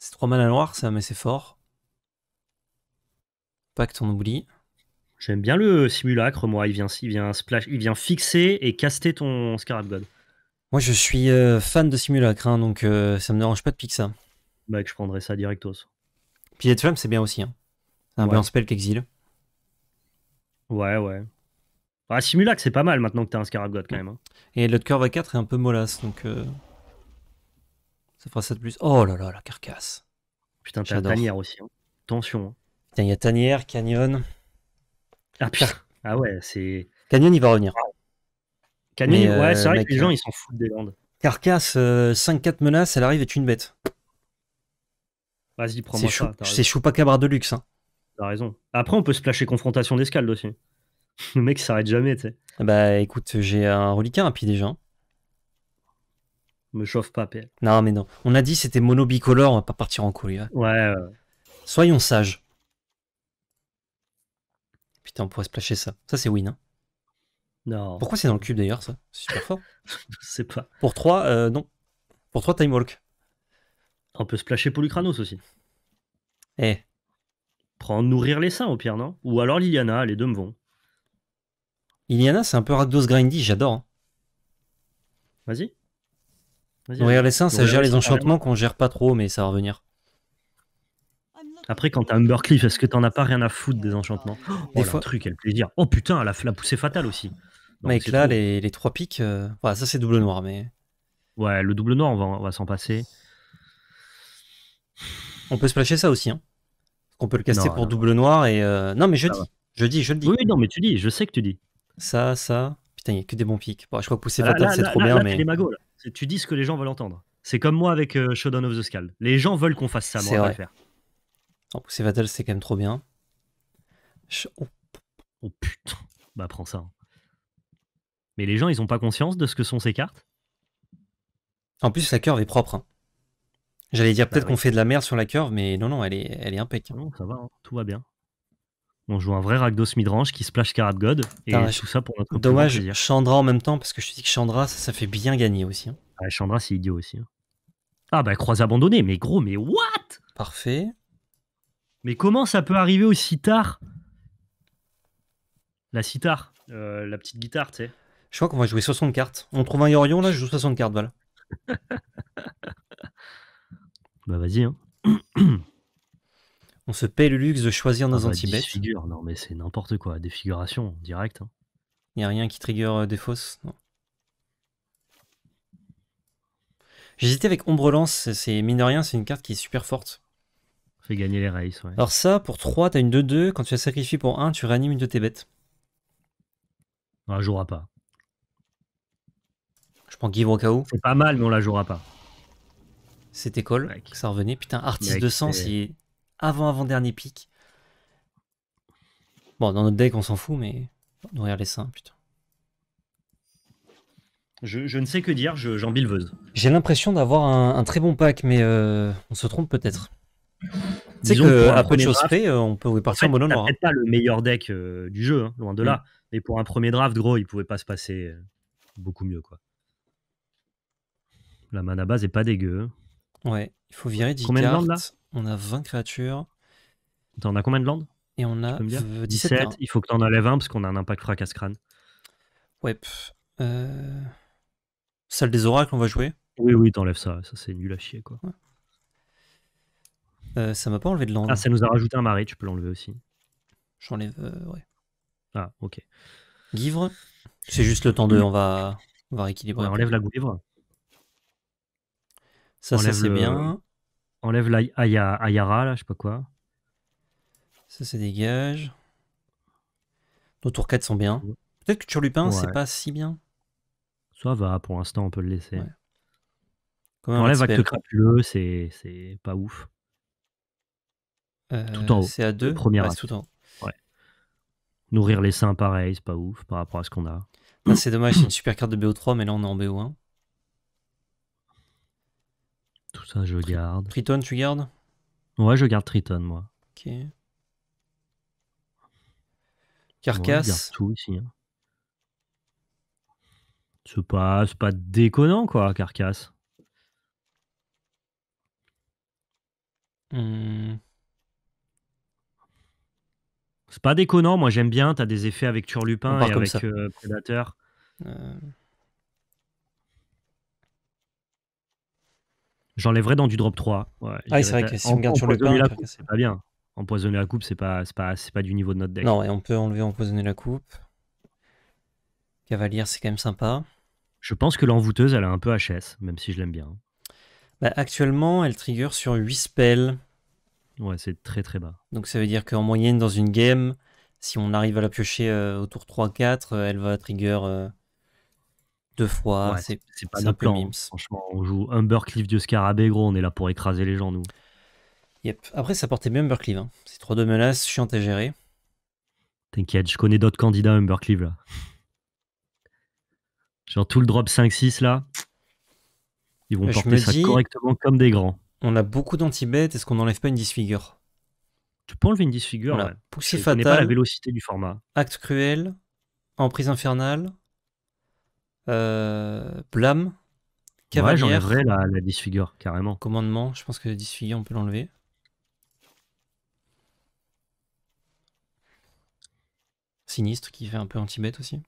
A: C'est 3 mana noir, ça, mais c'est fort. Pacte, on oublie.
B: J'aime bien le simulacre, moi. Il vient, il vient splash, il vient fixer et caster ton Scarab God.
A: Moi, je suis euh, fan de simulacre, hein, donc euh, ça me dérange pas de piquer ça.
B: Bah, je prendrais ça directos.
A: Pied de flamme, c'est bien aussi. Hein. C'est un bien spell qu'exile.
B: Ouais, ouais. Ah, simulacre, c'est pas mal maintenant que t'as un Scarab God quand même. Hein.
A: Et le curve à 4 est un peu mollasse, donc euh, ça fera ça de plus. Oh là là, la carcasse.
B: Putain, t'as tanière aussi. Hein. Attention.
A: Putain, il y a tanière, canyon.
B: Ah putain. Ah ouais, c'est.
A: Canyon, il va revenir.
B: Canyon, ouais, c'est vrai que les gens, ils s'en foutent des landes.
A: Carcasse, 5-4 euh, menaces, elle arrive, est une bête.
B: Vas-y, prends-moi ça.
A: C'est Chupacabra de luxe. Hein.
B: T'as raison. Après, on peut se placher confrontation d'escalade aussi. Le mec, s'arrête jamais, tu sais.
A: Bah écoute, j'ai un reliquat un pied déjà.
B: Me chauffe pas, PL.
A: Non, mais non. On a dit c'était mono bicolore, on va pas partir en couille.
B: Ouais, ouais.
A: Soyons sages. Putain, on pourrait splasher ça. Ça, c'est win. Hein.
B: Non.
A: Pourquoi c'est dans le cube d'ailleurs, ça? C'est super fort.
B: Je sais pas.
A: Pour 3, euh, non. Pour 3, Time Walk.
B: On peut splasher Polykranos aussi.
A: Eh.
B: Prendre nourrir les seins au pire, non? Ou alors Liliana, les deux me vont.
A: Liliana, c'est un peu Rakdos Grindy, j'adore. Hein.
B: Vas-y.
A: nourrir les seins, ça gère les enchantements qu'on gère pas trop, mais ça va revenir.
B: Après, quand t'as Humbercliff, est-ce que t'en as pas rien à foutre des enchantements? Oh, Des fois. truc, quel plaisir. Oh putain, la, la poussée fatale aussi.
A: Mec, là, les, les, trois pics, euh, ça c'est double noir, mais.
B: Ouais, le double noir, on va, on va s'en passer.
A: On peut splasher ça aussi. Hein. On peut le caster pour double noir et. Euh, non, mais je dis. Je dis, je le dis.
B: Oui, non, mais tu dis, je sais que tu dis.
A: Ça, ça. Putain, il n'y a que des bons pics. Bon, je crois que pousser fatale, c'est trop bien, mais.
B: Tu dis ce que les gens veulent entendre. C'est comme moi avec euh, Showdown of the Skull. Les gens veulent qu'on fasse ça, moi, on va le faire.
A: En poussée fatale, c'est quand même trop bien.
B: Oh. oh. putain. Bah prends ça. Hein. Mais les gens, ils ont pas conscience de ce que sont ces cartes?
A: En plus, la curve est propre. Hein. J'allais dire bah peut-être qu'on fait de la merde sur la curve, mais non, non, elle est, elle est impeccable.
B: Non, ça va, hein. tout va bien. On joue un vrai Rakdos midrange qui splash Karat God et tout ça pour notre
A: Dommage, Chandra en même temps, parce que je te dis que Chandra, ça, fait bien gagner aussi.
B: Chandra, c'est idiot aussi. Ah bah croise abandonnée, mais gros, mais what?
A: Parfait.
B: Mais comment ça peut arriver aussi tard La sitar, euh, la petite guitare, tu sais.
A: Je crois qu'on va jouer 60 cartes. On trouve un Yorion, là, je joue 60 cartes, voilà.
B: bah vas-y. Hein.
A: On se paye le luxe de choisir nos
B: Ah bah,
A: anti-bêtes.
B: disfigure, non mais c'est n'importe quoi, défiguration, direct. hein.
A: Il n'y a rien qui trigger euh, des fausses. J'hésitais avec Ombre Lance, c'est- mine de rien, c'est une carte qui est super forte.
B: Fait gagner les races, ouais.
A: Alors ça, pour 3, t'as une 2-2, quand tu la sacrifies pour 1, tu réanimes une de tes bêtes.
B: On la jouera pas.
A: Je prends Give au cas où,
B: C'est pas mal, mais on la jouera pas.
A: c'était call, ça revenait. Putain, Artiste
B: Mec,
A: de sang,
B: c'est-
A: c'est avant-avant-dernier pic. Bon, dans notre deck, on s'en fout, mais nourrir les seins, putain.
B: Je, je ne sais que dire, je- j'en bilveuse.
A: J'ai l'impression d'avoir un, un très bon pack, mais euh, on se trompe peut-être.
B: Disons que
A: à peu de choses près, on peut
B: En
A: partir
B: fait,
A: en mono noir. hein.
B: peut-être pas le meilleur deck euh, du jeu, hein, loin de là. Mais pour un premier draft, gros, il pouvait pas se passer euh, beaucoup mieux, quoi. La mana base est pas dégueu.
A: Ouais, il faut virer 10
B: Combien de
A: cartes.
B: landes, là
A: on a 20 créatures
B: Attends, on a combien de landes?
A: Et on a
B: peux me dire?
A: euh, 17.
B: 17.
A: terrains.
B: Il faut que tu en enlèves un parce qu'on a un impact fracasse crâne.
A: Ouais. euh, Salle des oracles, on va jouer.
B: Oui, oui, t'enlèves ça. Ça, c'est nul à chier, quoi.
A: Euh, ça m'a pas enlevé de land.
B: Ah, ça nous a rajouté un marais, tu peux l'enlever aussi.
A: J'enlève. euh, ouais.
B: Ah, ok.
A: Givre. C'est juste le temps de. On va, on va rééquilibrer.
B: Ouais,
A: après.
B: enlève la gouivre.
A: Ça, ça c'est
B: le-
A: bien.
B: Enlève la Aya- Ayara, là, je sais pas quoi.
A: Ça, c'est dégage. Nos tours 4 sont bien. Peut-être que Turlupin, c'est
B: Ouais.
A: pas si bien.
B: Ça va, pour l'instant, on peut le laisser.
A: Ouais. Quand même,
B: Enlève acte crapuleux, c'est c'est pas ouf.
A: Euh,
B: tout en haut.
A: C'est à 2.
B: premier
A: ouais, c'est tout en haut.
B: Nourrir les seins, pareil, c'est pas ouf par rapport à ce qu'on a.
A: Ah, c'est dommage, c'est une super carte de BO3, mais là on est en BO1.
B: Tout ça, je garde.
A: Triton, tu gardes?
B: Ouais, je garde Triton, moi.
A: Ok.
B: Ouais, je
A: Carcasse.
B: garde tout ici. hein. C'est pas, pas déconnant, quoi, Carcasse.
A: Hmm,
B: C'est pas déconnant, moi j'aime bien, t'as des effets avec Turlupin et avec euh, Prédateur.
A: euh,
B: J'enlèverais dans du drop 3. Ouais,
A: Ah c'est vrai que si on garde
B: la
A: Carcasse,
B: coupe, c'est pas bien. Empoisonner la coupe, c'est pas, c'est pas, c'est pas du niveau de notre deck.
A: Non, et on peut enlever empoisonner la coupe. Cavalière, c'est quand même sympa.
B: Je pense que l'envoûteuse, elle a un peu HS, même si je l'aime bien.
A: Bah, actuellement, elle trigger sur 8 spells.
B: Ouais, c'est très très bas.
A: Donc ça veut dire qu'en moyenne, dans une game, si on arrive à la piocher euh, au tour 3-4, euh, elle va trigger euh, fois.
B: Ouais,
A: c'est
B: c'est pas
A: un
B: notre plan.
A: mimes.
B: Franchement, on joue Humber Cliff Dieu Scarabée, gros, on est là pour écraser les gens, nous.
A: Yep. Après, ça portait bien Humbercleave. Hein. C'est 3 de menaces, chiant à gérer.
B: T'inquiète, je connais d'autres candidats Humber Cliff, là. Genre tout le drop 5-6, là. Ils vont
A: Je
B: porter ça
A: dis-
B: correctement comme des grands.
A: On a beaucoup d'anti-bêtes. Est-ce qu'on n'enlève pas une disfigure?
B: Tu peux enlever une disfigure,
A: Voilà.
B: ouais.
A: Poussée
B: connais pas la
A: fatale,
B: vélocité du format.
A: acte cruel, emprise infernale, euh, blâme,
B: Ouais,
A: cavalière,
B: j'enlèverais la, la disfigure, carrément.
A: commandement. Je pense que disfigure, on peut l'enlever. Sinistre qui fait un peu anti-bête aussi.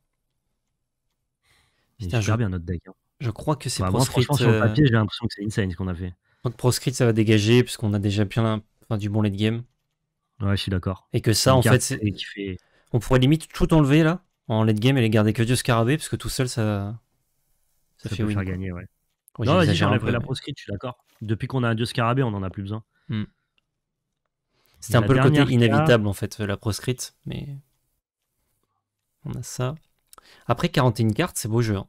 B: Il est
A: Putain,
B: super
A: je-
B: bien notre deck. hein.
A: Je crois que c'est
B: moi,
A: proscrit.
B: franchement, sur le
A: euh,
B: papier, j'ai l'impression que c'est insane ce qu'on a fait.
A: je crois que proscrit, ça va dégager puisqu'on a déjà bien enfin, du bon late game.
B: Ouais, je suis d'accord.
A: Et que
B: C'est
A: ça, en c'est-
B: fait.
A: on pourrait limite tout enlever là en late game et les garder que Dieu Scarabée parce que tout seul, ça, ça,
B: Ça,
A: fait
B: peut
A: win.
B: faire
A: quoi.
B: gagner, ouais.
A: Ouais,
B: non, vas-y, j'enlèverai la proscrite, je suis d'accord. Depuis qu'on a un dieu scarabée, on en a plus besoin.
A: C'était un peu le côté inévitable en fait, la proscrite, mais on a ça. Après 41 cartes, c'est beau jeu. hein.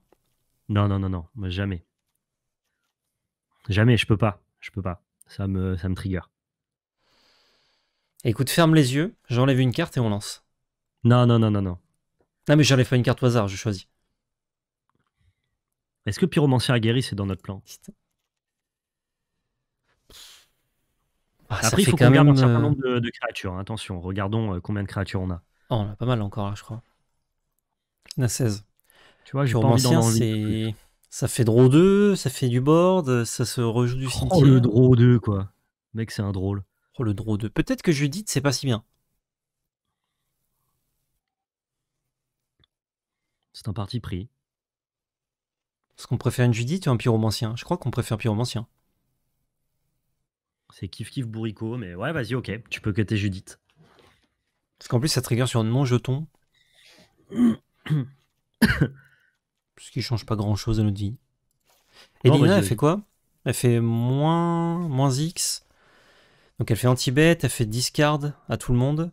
B: Non, non, non, non, moi, jamais. Jamais, je peux pas. Je peux pas. Ça me, ça me trigger.
A: Écoute, ferme les yeux, j'enlève une carte et on lance.
B: Non, non, non, non, non.
A: Non mais j'enlève pas une carte au hasard, je choisis.
B: Est-ce que Pyromancier aguerri, c'est dans notre plan?
A: Ah,
B: Après, il faut qu'on garde
A: même,
B: un certain
A: euh,
B: nombre de, de créatures. hein. Attention, regardons euh, combien de créatures on a.
A: Oh, on a pas mal encore là, je crois. On a 16.
B: Tu vois, j'ai pas envie d'en
A: Pyromancien,
B: enlever.
A: c'est. Ça fait draw 2, ça fait du board, ça se rejoue du cimetière.
B: Oh, le draw 2, quoi. Mec, c'est un drôle.
A: Oh, le draw 2. Peut-être que Judith, c'est pas si bien.
B: C'est un parti pris.
A: Est-ce qu'on préfère une Judith ou un pyromancien? Je crois qu'on préfère pyromancien.
B: C'est kiff kiff bourricot, mais ouais, vas-y, ok, tu peux cutter Judith.
A: Parce qu'en plus, ça trigger sur mon jeton. Ce qui change pas grand chose à notre vie. Et Lina, elle fait quoi? Elle fait moins, moins X. Donc elle fait anti-bet, elle fait discard à tout le monde.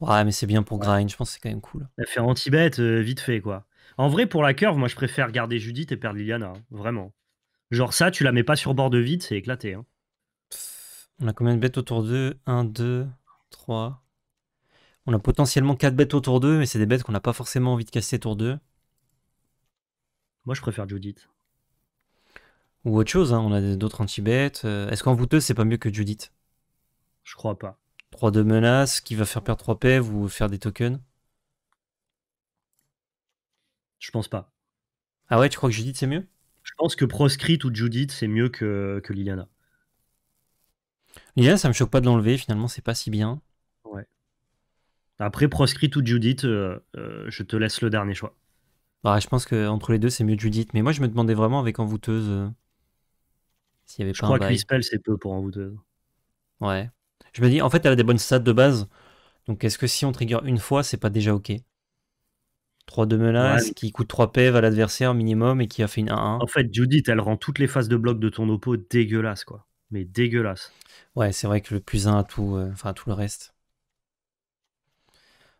A: Ouais, mais c'est bien pour grind, je pense que c'est quand même cool.
B: Elle fait anti-bet, euh, vite fait, quoi. En vrai, pour la curve, moi, je préfère garder Judith et perdre Liliana, hein, vraiment. Genre ça, tu la mets pas sur bord de vide, c'est éclaté. Hein.
A: On a combien de bêtes autour d'eux? 1, 2, 3. On a potentiellement 4 bêtes autour d'eux, mais c'est des bêtes qu'on n'a pas forcément envie de casser autour d'eux.
B: Moi, je préfère Judith.
A: Ou autre chose, hein, on a d'autres anti-bêtes. Euh, est-ce qu'en voûteuse, c'est pas mieux que Judith?
B: Je crois pas.
A: 3 de menace qui va faire perdre 3 PEV ou faire des tokens?
B: Je pense pas.
A: Ah ouais, tu crois que Judith c'est mieux?
B: Je pense que Proscrit ou Judith c'est mieux que, que Liliana.
A: Liliana, ça me choque pas de l'enlever, finalement, c'est pas si bien.
B: Ouais. Après, Proscrit ou Judith, euh, euh, je te laisse le dernier choix.
A: Bah, je pense qu'entre les deux, c'est mieux Judith. Mais moi, je me demandais vraiment avec envoûteuse euh,
B: s'il y avait je crois que spell c'est peu pour envoûteuse.
A: Ouais. Je me dis, en fait, elle a des bonnes stats de base. Donc, est-ce que si on trigger une fois, c'est pas déjà OK? 3 de menace qui coûte 3 PV à l'adversaire minimum et qui a fait une 1-1.
B: En fait, Judith, elle rend toutes les phases de bloc de ton oppo dégueulasses, quoi. Mais dégueulasse.
A: Ouais, c'est vrai que le plus 1 à tout, euh, enfin, tout le reste.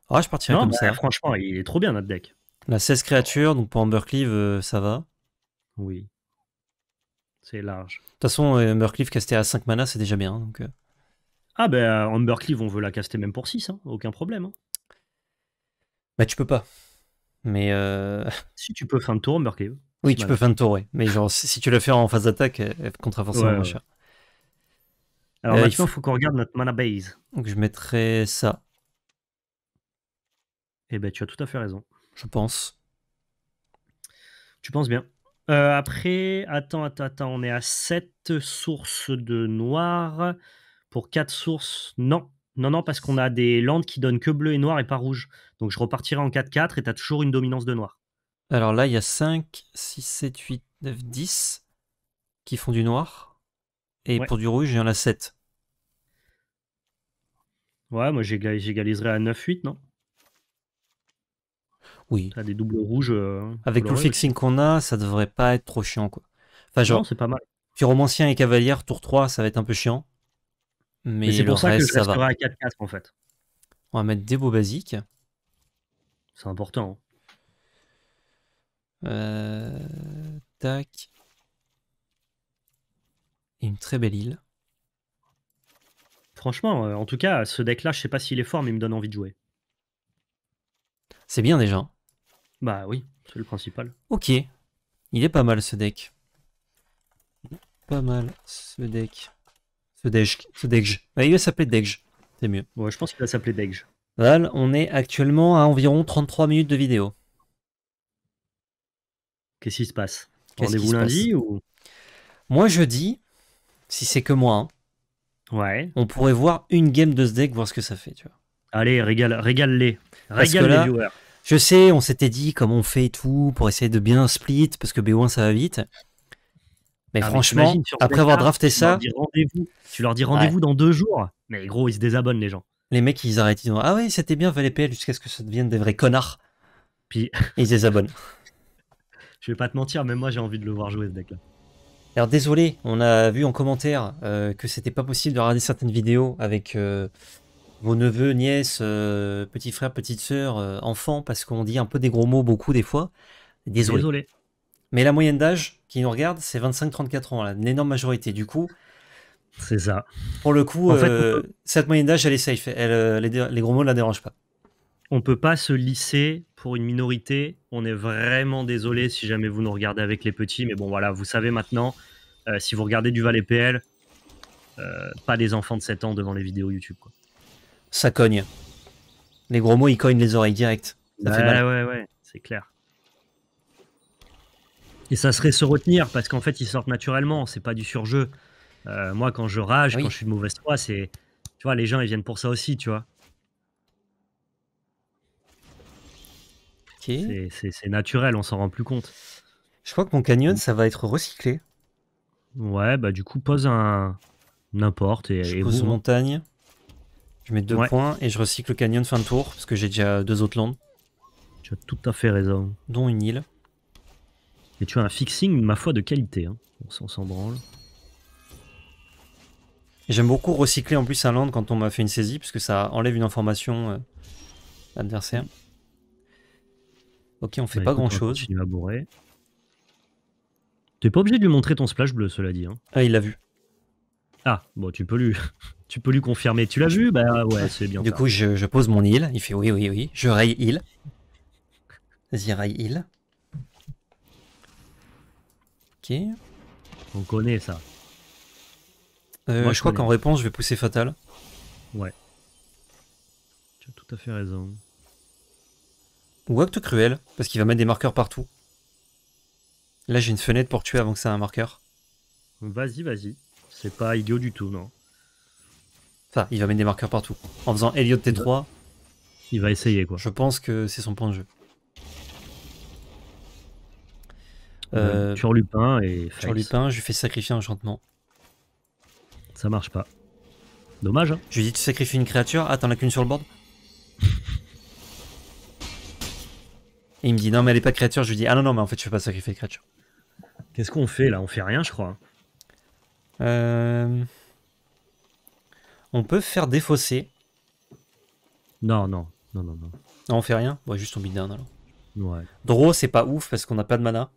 A: Ah, je partirais comme bah, ça.
B: Franchement, il est trop bien notre deck.
A: La 16 créatures, donc pour Ambercleave, euh, ça va.
B: Oui. C'est large. De
A: toute façon, euh, Ambercleave casté à 5 mana, c'est déjà bien. Donc,
B: Ah, ben, Ambercleave, on veut la caster même pour 6, hein. aucun problème. Hein.
A: Bah, tu peux pas. Mais euh,
B: si tu peux fin de tour, Merclave.
A: Oui, tu peux fin de tour, oui. Mais genre, si, tu le fais en phase d'attaque, elle comptera forcément moins cher.
B: Alors euh, maintenant, il faut, qu'on regarde notre mana base.
A: Donc je mettrai ça.
B: Eh ben, tu as tout à fait raison.
A: Je pense.
B: Tu penses bien. Euh, après, attends, attends, attends, on est à 7 sources de noir. Pour 4 sources, non. Non, non, parce qu'on a des landes qui donnent que bleu et noir et pas rouge. Donc je repartirai en 4-4 et tu as toujours une dominance de noir.
A: Alors là, il y a 5, 6, 7, 8, 9, 10 qui font du noir. Et pour du rouge, il y en a 7.
B: Ouais, moi j'égaliserai à 9-8, non?
A: Oui.
B: T'as des doubles rouges. Euh,
A: Avec tout le fixing qu'on a, ça devrait pas être trop chiant, quoi. Enfin, genre,
B: non, c'est pas mal.
A: Pyromancien et Cavalière, tour 3, ça va être un peu chiant. Mais, c'est pour ça que je resterai
B: à 4-4 en fait.
A: On va mettre des beaux basiques.
B: C'est important.
A: Euh, tac. Et une très belle île.
B: Franchement, euh, en tout cas, ce deck-là, je sais pas s'il est fort, mais il me donne envie de jouer.
A: C'est bien déjà.
B: Bah oui, c'est le principal.
A: Ok. Il est pas mal ce deck. Pas mal ce deck. Ce deck. Ce il va s'appeler Dej. C'est mieux.
B: Ouais, je pense qu'il va s'appeler Dej.
A: Val, on est actuellement à environ 33 minutes de vidéo.
B: Qu'est-ce qui se passe? Rendez-vous lundi ou?
A: Moi je dis, si c'est que moi, hein,
B: ouais.
A: on pourrait voir une game de ce deck, voir ce que ça fait, tu vois.
B: Allez, régale, régale-les. Régale les viewers.
A: Je sais, on s'était dit comment on fait et tout pour essayer de bien split parce que B1 ça va vite. Mais ah, franchement, après avoir drafté ça.
B: tu leur dis rendez-vous dans deux jours. Mais gros, ils se désabonnent les gens
A: les mecs ils arrêtent, ils disent Ah oui, c'était bien PL jusqu'à ce que ça devienne des vrais connards.
B: Puis
A: ils se désabonnent.
B: Je vais pas te mentir, même moi j'ai envie de le voir jouer ce deck là.
A: Alors désolé, on a vu en commentaire euh, que c'était pas possible de regarder certaines vidéos avec euh, vos neveux, nièces, euh, petits frères, petites sœurs, enfants, parce qu'on dit un peu des gros mots beaucoup des fois. Désolé.
B: Désolé.
A: Mais la moyenne d'âge qui nous regarde, c'est 25-34 ans, là, une énorme majorité. Du coup,
B: c'est ça.
A: Pour le coup, euh, cette moyenne d'âge, elle est safe. Elle, euh, les, gros mots ne la dérangent pas.
B: On peut pas se lisser pour une minorité. On est vraiment désolé si jamais vous nous regardez avec les petits. Mais bon, voilà, vous savez maintenant, euh, si vous regardez du Valais PL, pas des enfants de 7 ans devant les vidéos YouTube. Quoi.
A: Ça cogne. Les gros mots, ils cognent les oreilles direct.
B: Ça fait mal. Ouais, ouais, c'est clair. Et ça serait se retenir parce qu'en fait, ils sortent naturellement. C'est pas du surjeu. Euh, moi, quand je rage, quand je suis de mauvaise foi, c'est. Tu vois, les gens, ils viennent pour ça aussi, tu vois. C'est naturel, on s'en rend plus compte.
A: Je crois que mon canyon, ça va être recyclé.
B: Ouais, bah du coup, pose un n'importe et,
A: Je
B: et
A: pose
B: vous,
A: montagne. Je mets deux
B: Ouais.
A: points et je recycle canyon fin de tour parce que j'ai déjà deux autres landes,
B: Tu as tout à fait raison.
A: dont une île.
B: Et tu as un fixing, ma foi, de qualité. Hein. On s'en s'en branle.
A: J'aime beaucoup recycler en plus un land quand on m'a fait une saisie parce que ça enlève une information euh, adversaire. Ok, on fait
B: Bah,
A: pas
B: écoute,
A: grand chose.
B: continue à bourrer. T'es pas obligé de lui montrer ton splash bleu, cela dit. hein.
A: Ah, il l'a vu.
B: Ah, bon, tu peux lui, tu peux lui confirmer. Tu l'as vu? Bah ouais, c'est bien.
A: Du
B: ça.
A: coup, je, je pose mon île. Il fait oui, oui, oui. Je raille île. Vas-y, raille île.
B: On connaît ça.
A: Euh,
B: Moi,
A: je
B: je
A: crois qu'en réponse, je vais pousser fatal.
B: Tu as tout à fait raison.
A: Ou acte cruel, parce qu'il va mettre des marqueurs partout. Là, j'ai une fenêtre pour tuer avant que ça ait un marqueur.
B: Vas-y, vas-y. C'est pas idiot du tout, non.
A: Enfin, il va mettre des marqueurs partout. En faisant Elliot T3,
B: Il va essayer quoi.
A: je pense que c'est son point de jeu.
B: Euh, Sur Lupin et
A: sur
B: face.
A: Lupin, je lui fais sacrifier un enchantement.
B: Ça marche pas. Dommage. Hein
A: Je lui dis tu sacrifies une créature, ah t'en as qu'une sur le board? Et il me dit non mais elle est pas créature, je lui dis ah non non mais en fait je fais pas sacrifier créature.
B: Qu'est-ce qu'on fait là? On fait rien, je crois.
A: Euh, On peut faire défausser.
B: Non, non, non, non, non.
A: Non on fait rien, bon juste on down alors.
B: Ouais.
A: Draw c'est pas ouf parce qu'on n'a pas de mana.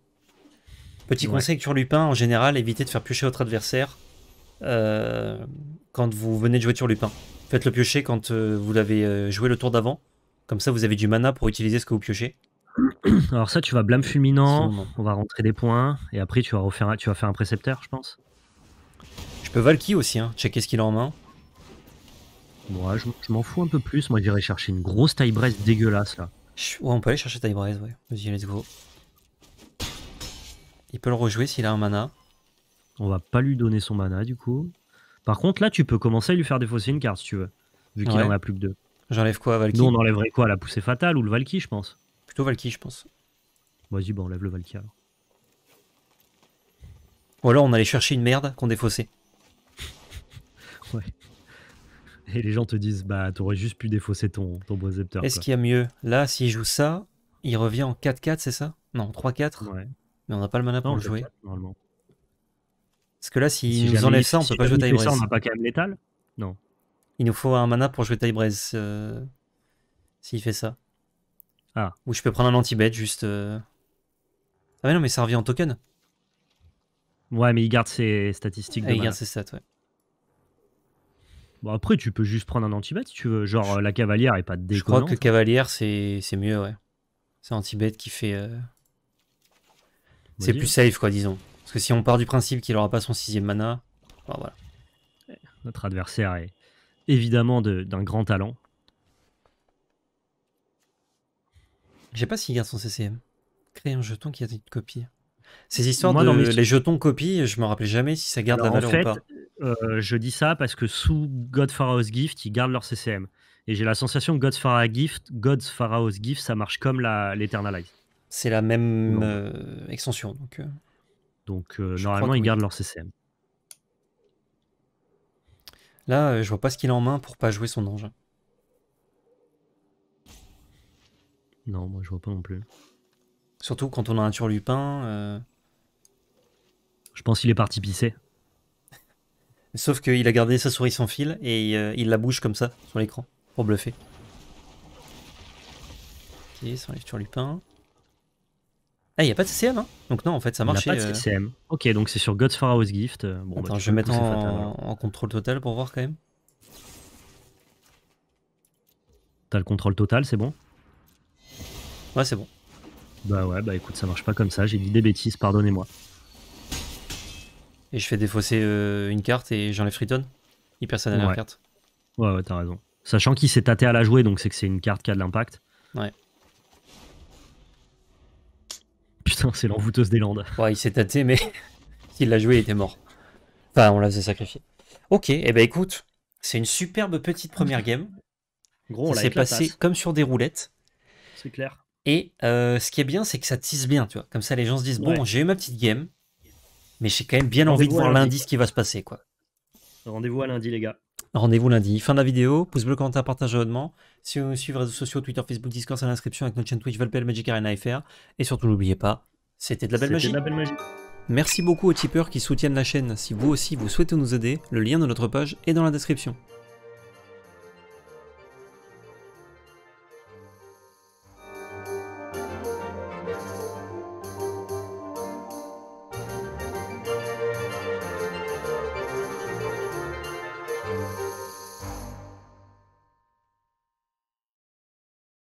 A: Petit
B: Ouais.
A: conseil sur Lupin, en général, évitez de faire piocher votre adversaire euh, quand vous venez de jouer sur Lupin. Faites le piocher quand euh, vous l'avez euh, joué le tour d'avant. Comme ça, vous avez du mana pour utiliser ce que vous piochez.
B: Alors ça, tu vas blâme fulminant.
A: Sinon.
B: On va rentrer des points et après tu vas refaire, un- tu vas faire un précepteur, je pense.
A: Je peux Valky aussi, hein, checker ce qu'il a en main.
B: Moi, je, je m'en fous un peu plus. Moi, j'irai chercher une grosse taille braise dégueulasse là.
A: Ouais, on peut aller chercher Tybraze, ouais. Vas-y, let's go. Il peut le rejouer s'il a un mana.
B: On va pas lui donner son mana du coup. Par contre, là, tu peux commencer à lui faire défausser une carte si tu veux. Vu qu'il
A: Ouais.
B: en a plus que deux.
A: J'enlève quoi, Valky
B: Nous, on enlèverait quoi La poussée fatale ou le Valky, je pense?
A: Plutôt Valky, je pense.
B: Vas-y, on enlève le Valky alors.
A: Ou alors on allait chercher une merde qu'on défaussait.
B: Et les gens te disent, bah, t'aurais juste pu défausser ton, ton.
A: Est-ce qu'il y a mieux? Là, s'il joue ça, il revient en 4-4, c'est ça? Non, 3-4.
B: Ouais.
A: Mais on n'a pas le mana pour
B: Non,
A: le jouer.
B: Normalement.
A: Parce que là, s'il
B: Si
A: nous enlève ça, on
B: si
A: peut pas jouer Tybraze.
B: On n'a pas quand même létal?
A: Il nous faut un mana pour jouer Tybraze. euh, S'il fait ça.
B: Ah.
A: Ou je peux prendre un anti-bet juste. euh. Ah mais non, mais ça revient en token.
B: Ouais, mais il garde ses statistiques
A: Ah,
B: de
A: il
B: mana.
A: garde ses stats, ouais.
B: Bon, après, tu peux juste prendre un anti-bet si tu veux. Genre, euh, la cavalière est pas
A: Je crois
B: déconnante.
A: que Cavalière, c'est c'est mieux, ouais. C'est anti-bet qui fait. euh, C'est plus safe, quoi, disons. Parce que si on part du principe qu'il aura pas son sixième mana. bon, voilà.
B: Notre adversaire est évidemment de- d'un grand talent.
A: Je sais pas s'il garde son CCM. Créer un jeton qui a une copie. Ces histoires
B: Moi,
A: de les jetons copies, je me rappelais jamais si ça garde
B: Alors,
A: la
B: en
A: valeur
B: fait,
A: ou pas.
B: euh, je dis ça parce que sous God Pharaoh's Gift, ils gardent leur CCM. Et j'ai la sensation que God's Pharaoh's Gift, God's Pharaoh's Gift, ça marche comme la- l'Eternalize.
A: C'est la même euh, extension. Donc, euh,
B: Donc, euh, normalement, ils
A: oui.
B: gardent leur CCM.
A: là, euh, je vois pas ce qu'il a en main pour pas jouer son ange.
B: Non, moi, je vois pas non plus.
A: Surtout quand on a un turlupin.
B: Je pense qu'il est parti pisser.
A: Sauf qu'il a gardé sa souris sans fil et euh, il la bouge comme ça sur l'écran pour bluffer. Ok, ça enlève turlupin. Ah, il n'y a pas de CCM, hein Donc non, en fait, ça
B: Il n'a
A: marchait.
B: pas de
A: euh,
B: CCM. Ok, donc c'est sur God's Pharaoh's Gift. Euh, Bon, bah,
A: Attends,
B: tu
A: je vais mettre en, contrôle total pour voir quand même.
B: T'as le contrôle total, c'est bon?
A: Ouais, c'est bon.
B: Bah ouais, bah écoute, ça marche pas comme ça. J'ai dit des bêtises, pardonnez-moi.
A: Et je fais défausser euh, une carte et j'enlève Freeton. Il perd sa dernière
B: Ouais.
A: carte.
B: Ouais, ouais, t'as raison. Sachant qu'il s'est tâté à la jouer, donc c'est que c'est une carte qui a de l'impact.
A: Ouais.
B: Putain, c'est l'envoûteuse des Landes.
A: Ouais, il s'est tâté, mais s'il l'a joué, il était mort. Enfin, on l'a fait sacrifier. Ok, et eh ben écoute, c'est une superbe petite première game.
B: Gros,
A: Ça s'est passé comme sur des roulettes.
B: C'est clair.
A: Et euh, ce qui est bien, c'est que ça tisse bien, tu vois. Comme ça, les gens se disent
B: Ouais.
A: bon, j'ai eu ma petite game, Mais j'ai quand même bien envie de voir lundi ce qui va se passer, quoi.
B: Rendez-vous à lundi, les gars.
A: Rendez-vous lundi. Fin de la vidéo. Pouce bleu, commentaire, partage, abonnement. Si vous suivez les réseaux sociaux, Twitter, Facebook, Discord, c'est l'inscription avec notre chaîne Twitch, Valpel, Magic Arena FR. Et surtout, n'oubliez pas, c'était de la belle magie.
B: De la belle magie.
A: Merci beaucoup aux tipeurs qui soutiennent la chaîne. Si vous aussi vous souhaitez nous aider, le lien de notre page est dans la description.